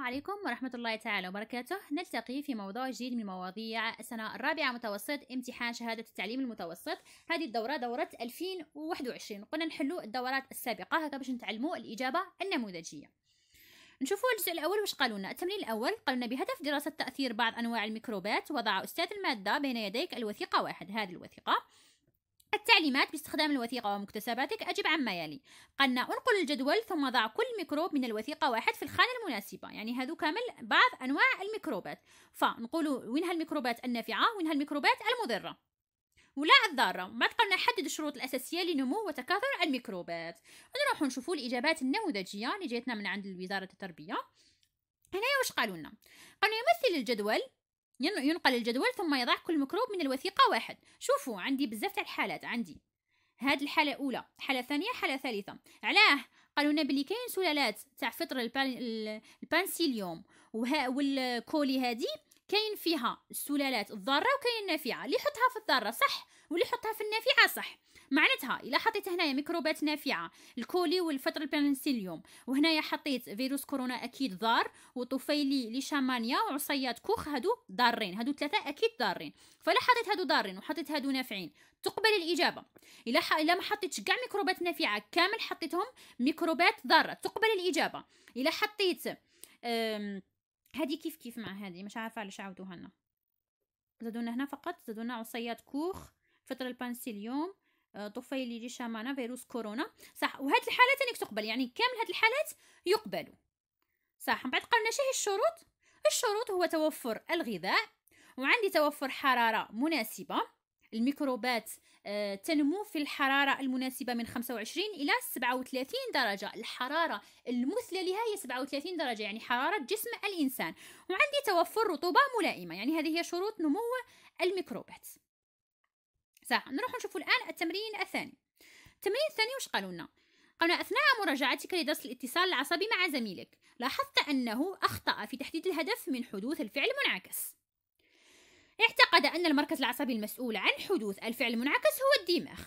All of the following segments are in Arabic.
عليكم ورحمة الله تعالى وبركاته. نلتقي في موضوع جديد من مواضيع السنة الرابعة متوسط امتحان شهادة التعليم المتوسط. هذه الدورة دورة 2021 قلنا نحلوا الدورات السابقة هكذا باش نتعلموا الإجابة النموذجية. نشوفوا الجزء الأول واش قالوا لنا. التمرين الأول قالوا بهدف دراسة تأثير بعض أنواع الميكروبات وضع أستاذ المادة بين يديك الوثيقة واحد. هذه الوثيقة. التعليمات باستخدام الوثيقة ومكتسباتك أجب عما يلي. قلنا أنقل الجدول ثم ضع كل ميكروب من الوثيقة واحد في الخانة المناسبة. يعني هذو كامل بعض أنواع الميكروبات. فنقولوا وينها الميكروبات النافعة؟ وينها الميكروبات المضرة؟ ولا الضارة. بعد قلنا حدد الشروط الأساسية لنمو وتكاثر الميكروبات. نروح نشوفوا الإجابات النموذجية اللي جاتنا من عند وزارة التربية. هنا واش قالوا لنا قالوا يمثل الجدول ينقل الجدول ثم يضع كل ميكروب من الوثيقة واحد. شوفوا عندي بزاف تاع الحالات عندي. هاد الحالة الأولى حالة ثانية حالة ثالثة. علاه قالوا لنا بلي كاين سلالات تاع فطر البان... البانسيليوم وها والكولي هادي كاين فيها السلالات الضارة وكاين النافعة. اللي يحطها في الضارة صح واللي يحطها في النافعة صح. معناتها إلا حطيت هنايا ميكروبات نافعة الكولي والفطر البنسيليوم وهنايا حطيت فيروس كورونا أكيد ضار وطفيلي ليشامانيا وعصيات كوخ هادو ضارين هادو ثلاثة أكيد ضارين. فلا حطيت هادو ضارين وحطيت هادو نافعين. تقبل الإجابة. إلا ح... إلا ما حطيتش كاع ميكروبات نافعة كامل حطيتهم ميكروبات ضارة. تقبل الإجابة. إلا حطيت أم... هذه كيف كيف مع هذه مش عارفة علاش عاودوها لنا. زادونا هنا فقط زادونا عصيات كوخ فطر البانسيليوم آه، طفيلي لشامانا فيروس كورونا. صح وهاد الحالات انك تقبل يعني كامل هاد الحالات يقبلوا. صح من بعد قلنا شهي الشروط. الشروط هو توفر الغذاء وعندي توفر حرارة مناسبة. الميكروبات تنمو في الحرارة المناسبة من 25 إلى 37 درجة. الحرارة المثلى لها هي 37 درجة يعني حرارة جسم الإنسان. وعندي توفر رطوبة ملائمة يعني هذه هي شروط نمو الميكروبات. صح نروح نشوف الآن التمرين الثاني. التمرين الثاني وش قالوا لنا؟ قالوا أثناء مراجعتك لدرس الاتصال العصبي مع زميلك لاحظت أنه أخطأ في تحديد الهدف من حدوث الفعل المنعكس. اعتقد أن المركز العصبي المسؤول عن حدوث الفعل المنعكس هو الدماغ.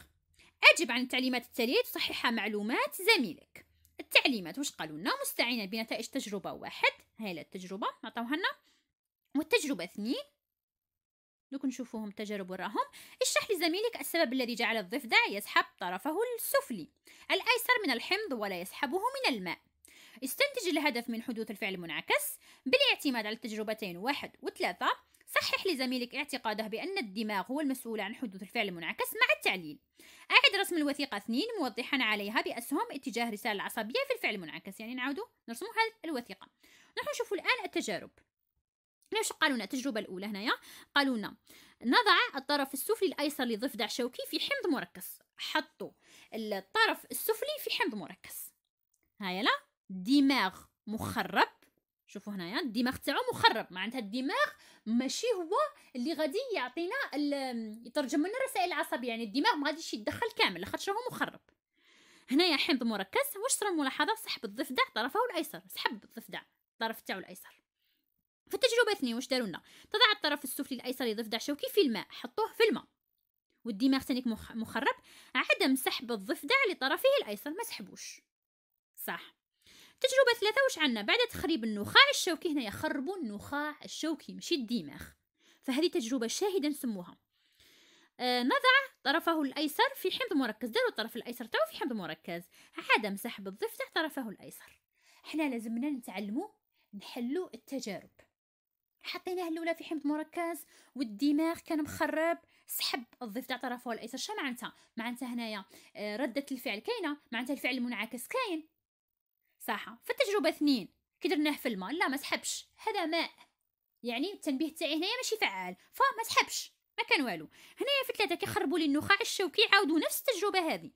أجب عن التعليمات التالية تصحح معلومات زميلك. التعليمات وش قالوا لنا؟ مستعينا بنتائج تجربة واحد. هاي التجربة عطوها لنا. والتجربة اثنين دوك نشوفوهم تجارب وراهم اشرح لزميلك السبب الذي جعل الضفدع يسحب طرفه السفلي. الأيسر من الحمض ولا يسحبه من الماء. استنتج الهدف من حدوث الفعل المنعكس بالاعتماد على التجربتين واحد وثلاثة. صحح لزميلك اعتقاده بأن الدماغ هو المسؤول عن حدوث الفعل المنعكس مع التعليل. أعد رسم الوثيقة اثنين موضحا عليها بأسهم اتجاه رسالة العصبية في الفعل المنعكس. يعني نعودوا نرسموا هذه الوثيقة. نحن نشوفوا الآن التجارب. واش قالوا لنا التجربة الأولى هنايا قالوا لنا نضع الطرف السفلي الأيسر لضفدع شوكي في حمض مركز. حطوا الطرف السفلي في حمض مركز. هاي لا؟ دماغ مخرب. شوفوا هنايا الدماغ تاعو مخرب. معناتها الدماغ ماشي هو اللي غادي يعطينا يترجم لنا الرسائل العصبية. يعني الدماغ ما غاديش يتدخل كامل لاخاطش هو مخرب. هنايا حمض مركز. واش صار الملاحظه سحب الضفدع طرفه الأيسر. سحب الضفدع الطرف تاعو الأيسر. في التجربة اثنين واش داروا لنا؟ تضع الطرف السفلي الأيسر لضفدع شوكي في الماء حطوه في الماء. والدماغ تانيك مخرب. عدم سحب الضفدع لطرفه الأيسر ما سحبوش. صح. تجربة ثلاثة واش عنا بعد تخريب النخاع الشوكي هنا يخربوا النخاع الشوكي ماشي الدماغ. فهذه تجربة شاهدة نسموها. آه نضع طرفه الأيسر في حمض مركز داروا الطرف الأيسر تاعو في حمض مركز. عدم سحب الضفدع طرفه الأيسر. إحنا لازمنا نتعلموا نحلوا التجارب. حطيناه الأولى في حمض مركز والدماغ كان مخرب سحب الضفدع طرفه الأيسر. شنو معناتها؟ معناتها هنايا آه، ردة الفعل كاينة معناتها الفعل المنعكس كاين. صح. في التجربه اثنين كي درناه في الماء لا ما سحبش. هذا ماء يعني التنبيه تاعي هنايا ماشي فعال. فما سحبش. ما كان والو. هنايا في ثلاثة كيخربوا لي النخاع الشوكي عاودوا نفس التجربة هذه.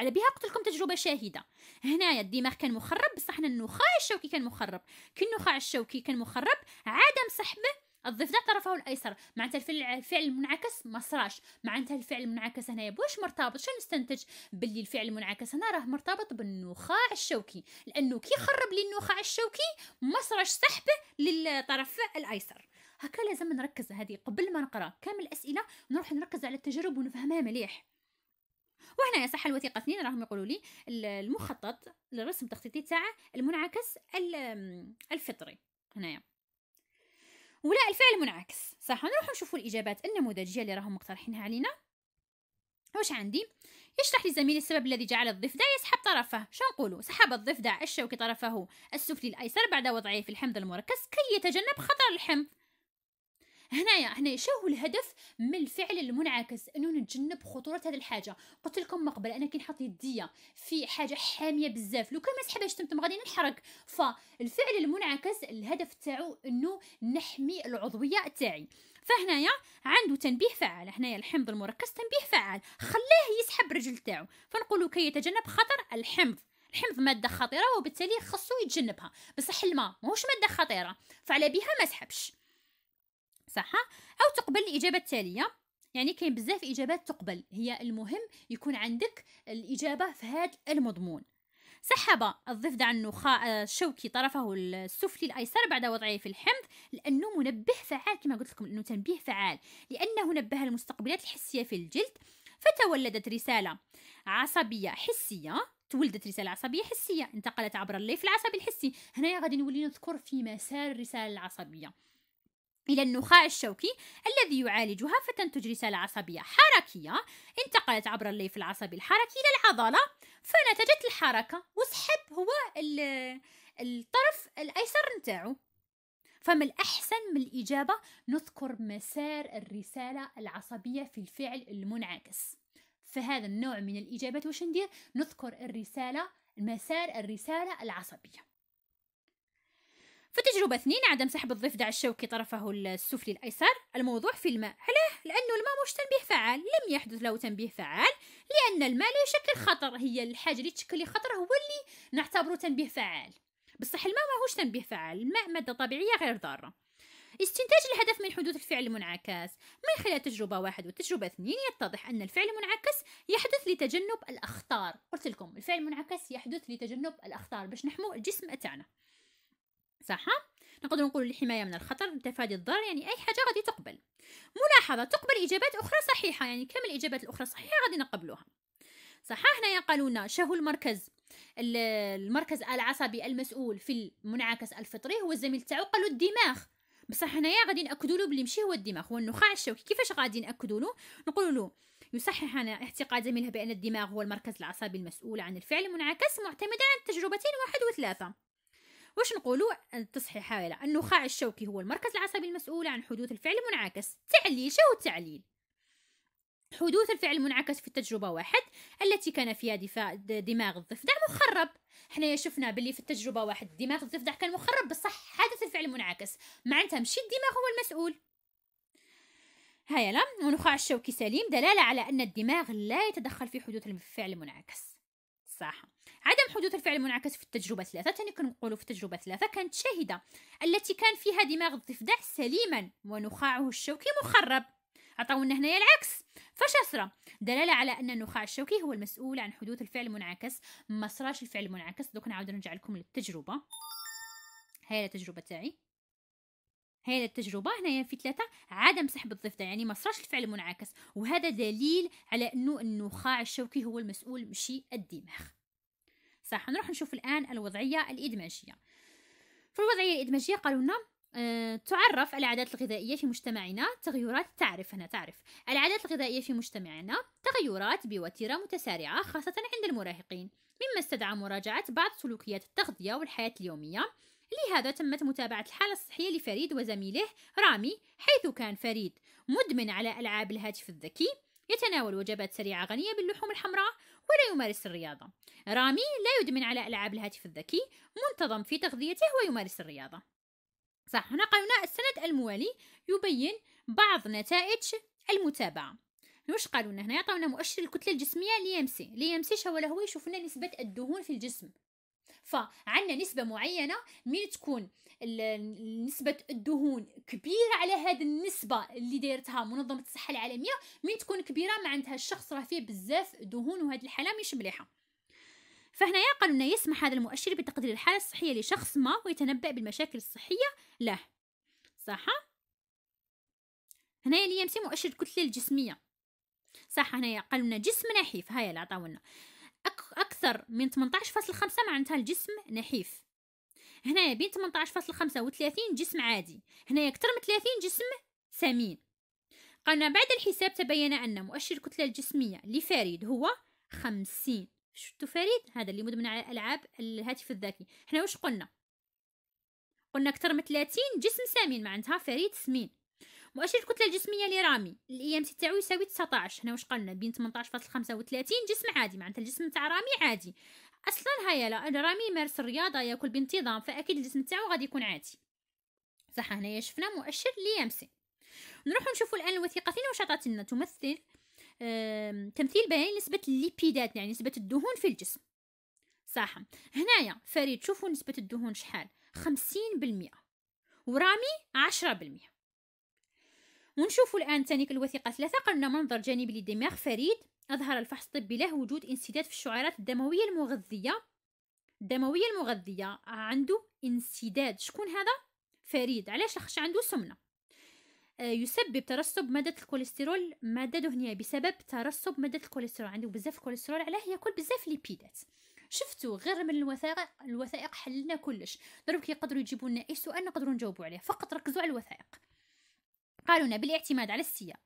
على بها قلت لكم تجربة شاهدة. هنايا الدماغ كان مخرب بصح النخاع الشوكي كان مخرب. كي النخاع الشوكي كان مخرب عدم سحب الضفدع طرفه الأيسر. معناتها الفعل الفعل المنعكس ما صراش. معناتها الفعل المنعكس هنايا بواش مرتبط؟ شنو نستنتج؟ باللي الفعل المنعكس هنا راه مرتبط بالنخاع الشوكي. لأنه كي خرب لي النخاع الشوكي ما صراش سحبه للطرف الأيسر. هكا لازم نركز هذه قبل ما نقرأ كامل الأسئلة نروح نركز على التجارب ونفهمها مليح. وهنا صح الوثيقة اثنين راهم يقولوا لي المخطط لرسم تخطيطي تاع المنعكس الفطري. هنايا. ولا الفعل المنعكس صح؟ نروح نشوفوا الإجابات النموذجية اللي راهم مقترحينها علينا. واش عندي؟ يشرح لي زميلي السبب الذي جعل الضفدع يسحب طرفه. شو نقولوا سحب الضفدع الشوكي طرفه السفلي الأيسر بعد وضعه في الحمض المركز كي يتجنب خطر الحمض. هنايا هنا شو الهدف من الفعل المنعكس إنه نتجنب خطورة هذه الحاجة. قلت لكم من قبل أنا كي نحط يديا في حاجة حامية بزاف. لو كان ما سحبهاش تمتم غادي نحرق فالفعل المنعكس الهدف تاعو إنه نحمي العضوية تاعي. فهنايا عنده تنبيه فعال. هنايا الحمض المركز تنبيه فعال. خلاه يسحب الرجل تاعو. فنقولوا كي يتجنب خطر الحمض. الحمض مادة خطيرة وبالتالي خصو يتجنبها. بصح الماء ماهوش مادة خطيرة. فعلى بها ما سحبش. صح أو تقبل الإجابة التالية. يعني كاين بزاف إجابات تقبل. هي المهم يكون عندك الإجابة في هذا المضمون. سحب الضفدع النخاع الشوكي طرفه السفلي الأيسر بعد وضعه في الحمض لأنه منبه فعال كما قلت لكم انه تنبيه فعال. لأنه نبه المستقبلات الحسية في الجلد فتولدت رسالة عصبية حسية. تولدت رسالة عصبية حسية انتقلت عبر الليف العصبي الحسي. هنا غادي نولي نذكر في مسار الرسالة العصبية. إلى النخاع الشوكي الذي يعالجها فتنتج رسالة عصبية حركية. انتقلت عبر الليف العصبي الحركي إلى العضلة فنتجت الحركة وسحب هو الطرف الأيسر نتاعو. فما الأحسن من الإجابة؟ نذكر مسار الرسالة العصبية في الفعل المنعكس. فهذا النوع من الإجابات واش ندير؟ نذكر الرسالة مسار الرسالة العصبية. فتجربة اثنين عدم سحب الضفدع الشوكي طرفه السفلي الأيسر. الموضوع في الماء. علاه لأنه الماء مش تنبيه فعال. لم يحدث له تنبيه فعال لأن الماء لا يشكل خطر. هي الحاجة اللي تشكل لي خطر هو اللي نعتبره تنبيه فعال. بصح الماء ماهوش تنبيه فعال. الماء مادة طبيعية غير ضارة. استنتاج الهدف من حدوث الفعل المنعكس من خلال تجربة واحد وتجربة اثنين يتضح أن الفعل المنعكس يحدث لتجنب الأخطار. قلت لكم الفعل المنعكس يحدث لتجنب الأخطار. باش نحمو الجسم تاعنا صح نقدر نقول الحماية من الخطر تفادي الضرر يعني أي حاجة غادي تقبل. ملاحظة تقبل إجابات أخرى صحيحة يعني كم الإجابات الأخرى الصحيحة غادي نقبلوها؟ صح هنا قالوا لنا شهو المركز المركز العصبي المسؤول في المنعكس الفطري هو الزميل تاعو قالوا الدماغ. بصح هنايا غادي نأكدوا له بلي ماشي هو الدماغ هو النخاع الشوكي. كيفاش غادي نأكدوا له؟ نقولوا له يصحح هنا اعتقاد زميلها بأن الدماغ هو المركز العصبي المسؤول عن الفعل المنعكس معتمدا على التجربتين واحد وثلاثة. واش نقولوا التصحيح هذا؟ النخاع الشوكي هو المركز العصبي المسؤول عن حدوث الفعل المنعكس. تعليل شو التعليل حدوث الفعل المنعكس في التجربة واحد التي كان فيها دفاع دماغ الضفدع مخرب. حنا شفنا باللي في التجربة واحد دماغ الضفدع كان مخرب بصح حدث الفعل المنعكس. معناتها مشي الدماغ هو المسؤول. هيا لا ونخاع الشوكي سليم دلالة على أن الدماغ لا يتدخل في حدوث الفعل المنعكس. صح. عدم حدوث الفعل المنعكس في التجربة ثلاثة تاني كنقولوا في التجربة ثلاثة كانت شاهدة التي كان فيها دماغ الضفدع سليما ونخاعه الشوكي مخرب. عطاونا هنايا العكس. فشسرة. دلالة على أن النخاع الشوكي هو المسؤول عن حدوث الفعل المنعكس ما صراش الفعل المنعكس. دوك نعاود نرجع لكم للتجربة. هاي التجربة تاعي. هاي التجربة. هنايا في ثلاثة. عدم سحب الضفدع يعني ما صراش الفعل المنعكس. وهذا دليل على أنه النخاع الشوكي هو المسؤول مشي الدماغ. صح نروح نشوف الآن الوضعية الإدماجية. في الوضعية الإدماجية قالوا لنا أه تعرف العادات الغذائية في مجتمعنا تغيرات تعرف هنا تعرف. العادات الغذائية في مجتمعنا تغيرات بوتيرة متسارعة خاصة عند المراهقين. مما استدعى مراجعة بعض سلوكيات التغذية والحياة اليومية. لهذا تمت متابعة الحالة الصحية لفريد وزميله رامي حيث كان فريد مدمن على ألعاب الهاتف الذكي يتناول وجبات سريعة غنية باللحوم الحمراء ولا يمارس الرياضة. رامي لا يدمن على ألعاب الهاتف الذكي منتظم في تغذيته ويمارس الرياضة. صح هنا قالوا السند الموالي يبين بعض نتائج المتابعة. واش قالوا لنا هنا؟ يعطونا مؤشر الكتلة الجسمية ليمسي. ليمسي شو هو يشوف لنا نسبة الدهون في الجسم. فعندنا نسبة معينة من تكون نسبة الدهون كبيرة على هذه النسبة اللي دايرتها منظمة الصحة العالمية من تكون كبيرة معناتها الشخص راه فيه بزاف دهون وهذه الحالة مش مليحة. فهنا قالوا يسمح هذا المؤشر بتقدير الحالة الصحية لشخص ما ويتنبأ بالمشاكل الصحية له. صح؟ هنا اللي يمسي مؤشر الكتلة الجسمية. صح هنا قالوا لنا جسم نحيف هاي اللي عطاونا. أكثر من 18.5 معناتها الجسم نحيف. هنايا بين 18.35 جسم عادي هنايا أكثر من 30 جسم سمين. قالنا بعد الحساب تبين أن مؤشر الكتلة الجسمية لفريد هو 50 شفتوا فريد هذا اللي مدمن على ألعاب الهاتف الذكي. إحنا واش قلنا؟ قلنا أكثر من 30 جسم سمين معناتها فريد سمين. مؤشر الكتلة الجسمية لرامي ال IMC تاعو يساوي 19 هنا واش قلنا؟ بين 18.35 جسم عادي معناتها الجسم تاع رامي عادي. أصلا هيا لا رامي يمارس الرياضة يأكل بانتظام فأكيد الجسم تاعو غادي يكون عادي. صح هنايا شفنا مؤشر ال IMC نروح نشوفوا الآن الوثيقه فينا واش عطات لنا تمثل تمثيل بيان نسبة الليبيدات يعني نسبة الدهون في الجسم. صح. هنايا فريد شوفوا نسبة الدهون شحال؟ 50% ورامي 10% ونشوفوا الآن تانيك الوثيقة ثلاثة. قلنا منظر جانبي لدماغ فريد. أظهر الفحص الطبي له وجود انسداد في الشعيرات الدموية المغذية. الدموية المغذية. عنده انسداد. شكون هذا؟ فريد. علاش لخش عنده سمنة؟ آه، يسبب ترسب مادة الكوليسترول. مادة دهنية بسبب ترسب مادة الكوليسترول. عنده بزاف الكوليسترول. علاه ياكل بزاف ليبيدات. شفتوا؟ غير من الوثائق الوثائق حلنا كلش. ضرب يقدروا يجيبوا لنا أي سؤال نقدروا نجاوبوا عليه. فقط ركزوا على الوثائق. قالوا لنا بالاعتماد على السياق.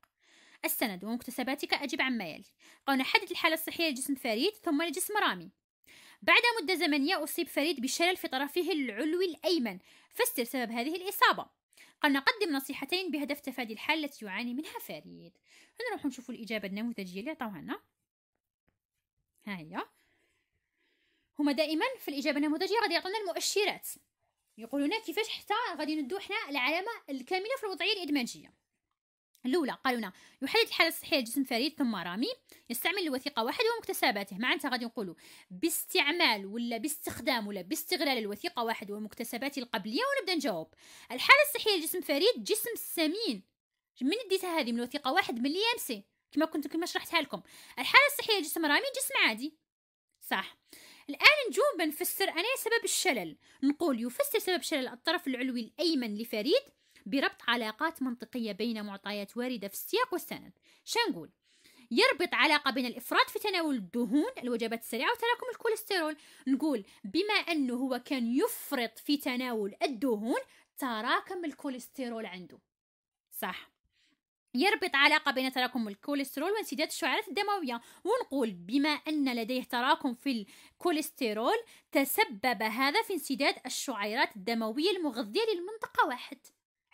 السند ومكتسباتك أجب عما يلي. قالوا حدد الحالة الصحية لجسم فريد ثم لجسم رامي. بعد مدة زمنية أصيب فريد بشلل في طرفه العلوي الأيمن فسر سبب هذه الإصابة. قال قدم نصيحتين بهدف تفادي الحالة التي يعاني منها فريد. نروح نشوف الإجابة النموذجية اللي عطاوها لنا. ها هي. هما دائما في الإجابة النموذجية غادي يعطونا المؤشرات. يقولون كيفاش حتى غادي ندو حنا العلامة الكاملة في الوضعية الإدماجية. الأولى قالوا لنا يحدد الحالة الصحية لجسم فريد ثم رامي يستعمل الوثيقة واحد ومكتسباته. معناتها غادي نقولوا باستعمال ولا باستخدام ولا باستغلال الوثيقة واحد ومكتسباته القبلية ونبدأ نجاوب. الحالة الصحية لجسم فريد جسم سمين. من ديتها هذه؟ من الوثيقه واحد من يمسي. كما كنت كما شرحتها لكم. الحالة الصحية لجسم رامي جسم عادي. صح. الآن نجو نفسر أنا سبب الشلل. نقول يفسر سبب شلل الطرف العلوي الأيمن لفريد بربط علاقات منطقية بين معطيات واردة في السياق والسند. نقول؟ يربط علاقة بين الإفراط في تناول الدهون الوجبات السريعة وتراكم الكوليسترول. نقول بما أنه هو كان يفرط في تناول الدهون تراكم الكوليسترول عنده. صح. يربط علاقة بين تراكم الكوليسترول وانسداد الشعيرات الدموية. ونقول بما أن لديه تراكم في الكوليسترول تسبب هذا في انسداد الشعيرات الدموية المغذية للمنطقة واحد.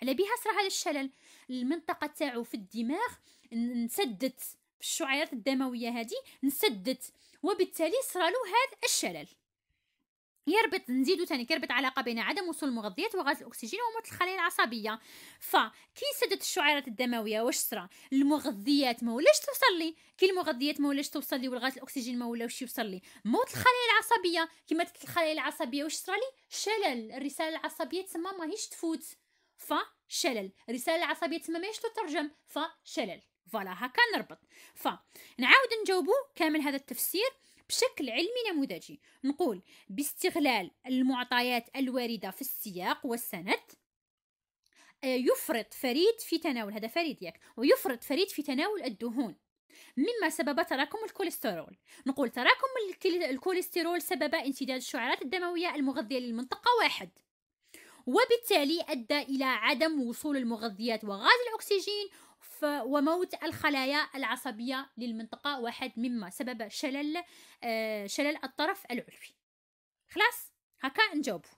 على بها صار هذا الشلل. المنطقة تاعو في الدماغ انسدت الشعيرات الدموية هذه انسدت وبالتالي له هذا الشلل. يربط نزيدو تاني كيربط علاقة بين عدم وصول المغذيات وغاز الأكسجين وموت الخلايا العصبية. فكي سدت الشعيرات الدموية واش صرا؟ المغذيات ما ولاش توصل لي كي المغذيات ما ولاش توصل لي والغاز الأكسجين ما ولاش يوصل لي موت الخلايا العصبية. كي ماتت الخلايا العصبية واش صرا لي؟ شلل. الرسالة العصبية تسمى ماهيش تفوت. فشلل الرسالة العصبية تسمى ماهيش تترجم. فشلل voilà هكا نربط. فنعاود نجاوبو كامل هذا التفسير. بشكل علمي نموذجي. نقول باستغلال المعطيات الواردة في السياق والسند آه، يفرط فريد في تناول هذا فريد ياك ويفرط فريد في تناول الدهون. مما سبب تراكم الكوليسترول. نقول تراكم الكوليسترول سبب انسداد الشعيرات الدموية المغذية للمنطقة واحد. وبالتالي أدى إلى عدم وصول المغذيات وغاز الأكسجين وموت الخلايا العصبية للمنطقة واحد مما سبب شلل آه، شلل الطرف العلوي خلاص هكا نجاوبه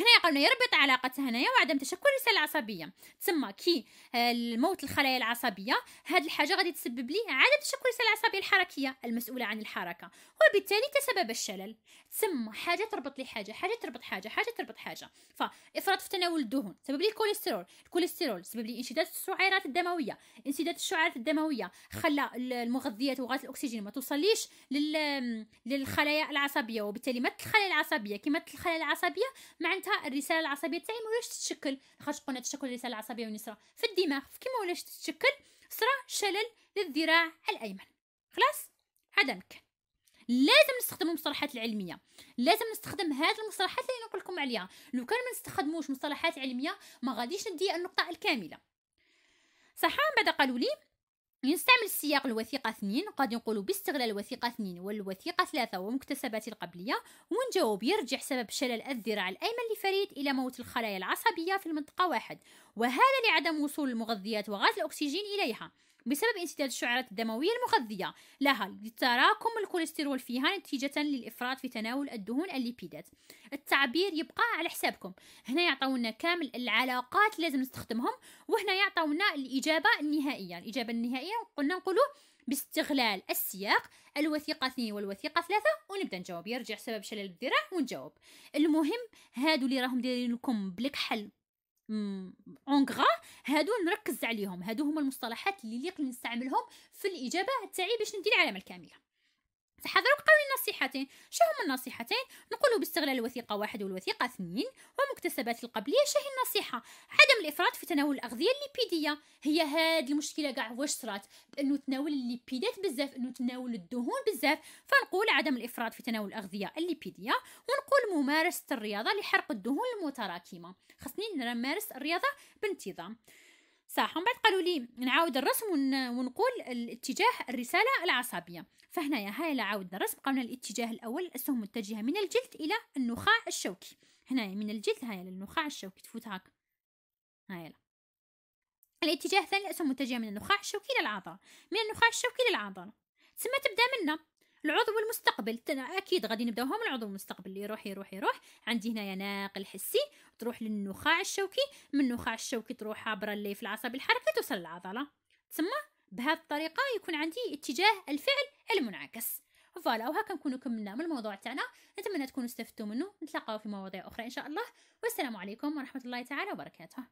هنا قلنا يربط علاقة هنايا وعدم تشكل الرسالة العصبية تسمى كي آه، الموت الخلايا العصبية. هذه الحاجة غادي تسبب لي عدم تشكل الرسالة العصبية الحركية المسؤولة عن الحركة. وبالتالي تسبب الشلل. تسمى حاجة تربط لي حاجة حاجة تربط حاجة حاجة تربط حاجة. فإفراط في تناول الدهون. سبب لي الكوليسترول. الكوليسترول سبب لي انسداد الشعيرات الدموية. انسداد الشعيرات الدموية خلى المغذيات وغاز الأكسجين ما توصليش لل... للخلايا العصبية. وبالتالي مات الخلايا العصبية. كي مات الخلايا العصبية معناتها الرسالة العصبية تاعي ما ولاش تتشكل؟ خاطر قلنا تشكل الرسالة العصبية والنسرة. في الدماغ كيما ولاش تتشكل؟ صرا شلل للذراع الأيمن. خلاص؟ هذا مكان. لازم نستخدم المصطلحات العلمية. لازم نستخدم هذه المصطلحات اللي نقول لكم عليها. لو كان ما نستخدموش مصطلحات علمية ما غاديش ندي النقطة الكاملة. صح بعد قالوا لي؟ يستعمل السياق الوثيقة اثنين قد نقول باستغلال الوثيقة اثنين والوثيقة ثلاثة ومكتسبات القبلية ونجاوب يرجع سبب شلل الذراع الأيمن لفريد إلى موت الخلايا العصبية في المنطقة واحد وهذا لعدم وصول المغذيات وغاز الأكسجين إليها. بسبب انسداد الشعيرات الدموية المغذية. لها لتراكم الكوليسترول فيها نتيجة للإفراط في تناول الدهون الليبيدات التعبير يبقى على حسابكم. هنا يعطونا كامل العلاقات لازم نستخدمهم وهنا يعطونا الإجابة النهائية. الإجابة النهائية قلنا نقولوا باستغلال السياق الوثيقة اثنين والوثيقة ثلاثة ونبدأ نجاوب. يرجع سبب شلل الذراع ونجاوب. المهم هادو اللي راهم دايرين لكم اونغرا هادو نركز عليهم. هادو هما المصطلحات اللي يليق نستعملهم في الإجابة تاعي باش ندير العلامه الكاملة. تحضروا قولي النصيحتين. شو هما النصيحتين؟ نقولوا باستغلال الوثيقة واحد والوثيقة اثنين ومكتسبات القبلية. شهي النصيحة؟ عدم الإفراط في تناول الأغذية الليبيدية. هي هاد المشكلة قاع واش صرات؟ بأنه تناول الليبيدات بزاف أنه تناول الدهون بزاف. فنقول عدم الإفراط في تناول الأغذية الليبيدية ونقول ممارسة الرياضة لحرق الدهون المتراكمة. خصني نمارس الرياضة بانتظام. صح. من بعد قالوا لي نعاود الرسم ونقول الاتجاه الرسالة العصبية. فهنا هاي عاودنا الرسم قلنا الاتجاه الأول الأسهم متجهة من الجلد إلى النخاع الشوكي. هنا من الجلد هاي للنخاع الشوكي تفوت هاك. هاي الاتجاه الثاني الأسهم متجهة من النخاع الشوكي للعضلة من النخاع الشوكي للعضلة ثم تبدأ منا. العضو المستقبل. أكيد غادي نبداو من العضو المستقبل. اللي يروح يروح يروح. عندي هنايا ناقل حسي. تروح للنخاع الشوكي. من النخاع الشوكي تروح عبر الليف العصبي الحركي توصل للعضلة. ثم بهذه الطريقة يكون عندي اتجاه الفعل المنعكس. voilà وهكا نكونوا كملنا من الموضوع تاعنا. نتمنى تكونوا استفدتوا منه. نتلاقاو في مواضيع أخرى إن شاء الله. والسلام عليكم ورحمة الله تعالى وبركاته.